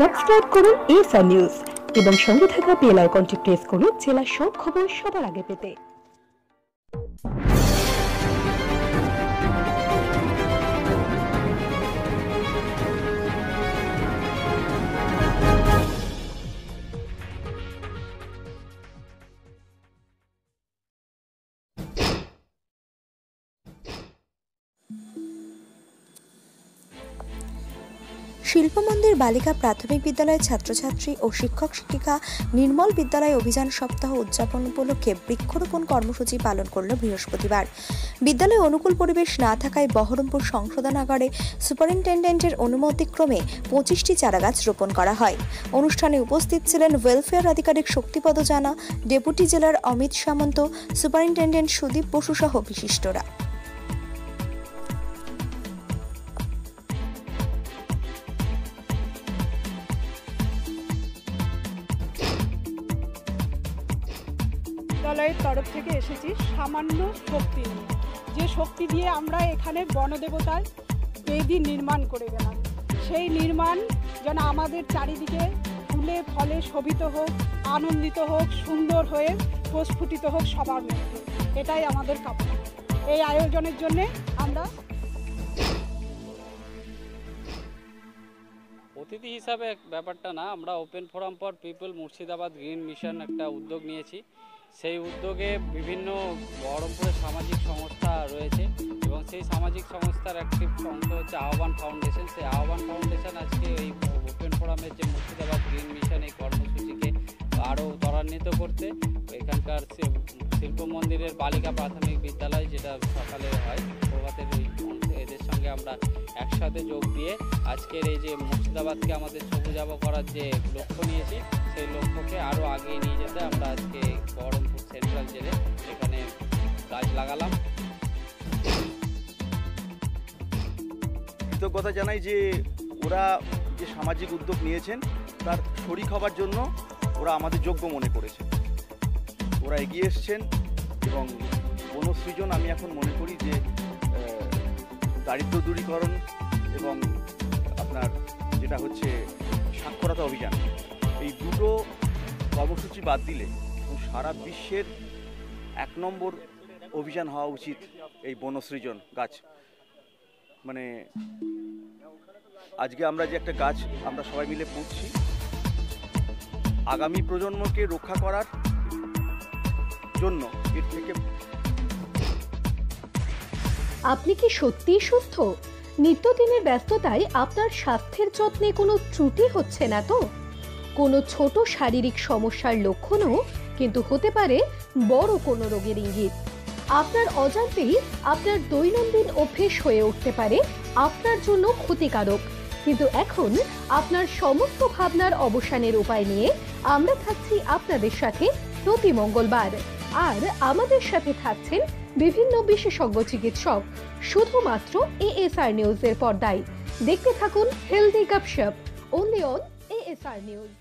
Subscribe করুন SR news এবং সঙ্গে থাকা বেল আইকনটি প্রেস করুন, জেলার সব খবর সবার আগে পেতে। শিল্পমন্দির বালিকা প্রাথমিক বিদ্যালয়ের ছাত্রছাত্রী ও শিক্ষক শিক্ষিকা নির্মল বিদ্যালয় অভিযান সপ্তাহ উদযাপন উপলক্ষে বৃক্ষরোপণ কর্মসূচি পালন করল বৃহস্পতিবার। বিদ্যালয়ে অনুকূল পরিবেশ না থাকায় বহরমপুর সংশোধনাগারে সুপারিনটেন্ডেন্টের অনুমতিক্রমে পঁচিশটি চারাগাছ রোপণ করা হয়। অনুষ্ঠানে উপস্থিত ছিলেন ওয়েলফেয়ার আধিকারিক Shaktipada Jana, deputy jailer Amit Samanta, superintendent Sudip Basu সহ বিশিষ্টরা। বিদ্যালয়ের তরফ থেকে এসেছি সামান্য শক্তি নিয়ে। যে শক্তি দিয়ে আমরা এখানে বনদেবতার বেদি নির্মাণ করে গেলাম। সেই নির্মাণ যেন আমাদের চারিদিকে ফুলে ফলে শোভিত হোক, আনন্দিত হোক, সুন্দর হয়ে প্রস্ফুটিত হোক সবার মধ্যে। এটাই আমাদের কামনা এই আয়োজনের জন্যে আমরা অতিথি হিসাবে ব্যাপারটা না, আমরা open forum for people Murshidabad green mission একটা উদ্যোগ নিয়েছি। সেই উদ্যোগে বিভিন্ন বহরমপুরের সামাজিক সংস্থা রয়েছে এবং সেই সামাজিক সংস্থার একটি অংশ হচ্ছে আহ্বান ফাউন্ডেশন। সেই আহ্বান ফাউন্ডেশন আজকে এই ওপেন ফোরামের যে মুর্শিদাবাদ গ্রিন মিশন এই কর্মসূচিকে আরও ত্বরান্বিত করতে এখানকার শিল্প মন্দিরের বালিকা প্রাথমিক বিদ্যালয় যেটা সকালে হয়, প্রভাতের এদের সঙ্গে আমরা একসাথে যোগ দিয়ে আজকের এই যে মুর্শিদাবাদকে আমাদের সবুজাব করার যে লক্ষ্য নিয়েছি সেই লক্ষ্যকে আরও আগিয়ে নিয়ে যেতে আমরা আজকে বহরমপুর সেন্ট্রাল জেলে এখানে গাছ লাগালাম। কৃতজ্ঞতা জানাই যে ওরা যে সামাজিক উদ্যোগ নিয়েছেন, তার শরিক হবার জন্য ওরা আমাদের যোগ্য মনে করেছে। ওরা এগিয়ে এসছেন এবং বনসৃজন আমি এখন মনে করি যে দারিদ্র দূরীকরণ এবং আপনার যেটা হচ্ছে সাক্ষরতা অভিযান। এই দুটো কর্মসূচি বাদ দিলে সারা বিশ্বের এক নম্বর অভিযান হওয়া উচিত এই বনসৃজন গাছ। মানে আজকে আমরা যে একটা গাছ আমরা সবাই মিলে পুঁতছি, আগামী প্রজন্মকে রক্ষা করার জন্য এর থেকে আপনি কি সত্যিই সুস্থ? নিত্যদিনের ব্যস্ততায় আপনার স্বাস্থ্যের যত্নে কোনো ত্রুটি হচ্ছে না তো? কোনো ছোট শারীরিক সমস্যার লক্ষণও কিন্তু হতে পারে বড় কোনো রোগের ইঙ্গিত। আপনার অজান্তেই আপনার দৈনন্দিন অভ্যেস হয়ে উঠতে পারে, আপনার জন্য ক্ষতিকারক। কিন্তু এখন আপনার সমস্ত ভাবনার অবসানের উপায় নিয়ে আমরা থাকছি আপনাদের সাথে প্রতি মঙ্গলবার। আর আমাদের সাথে থাকছেন বিভিন্ন বিশেষজ্ঞ চিকিৎসক, শুধুমাত্র এএসআর নিউজের পর্দায়। দেখতে থাকুন healthy gupshup only on ASR news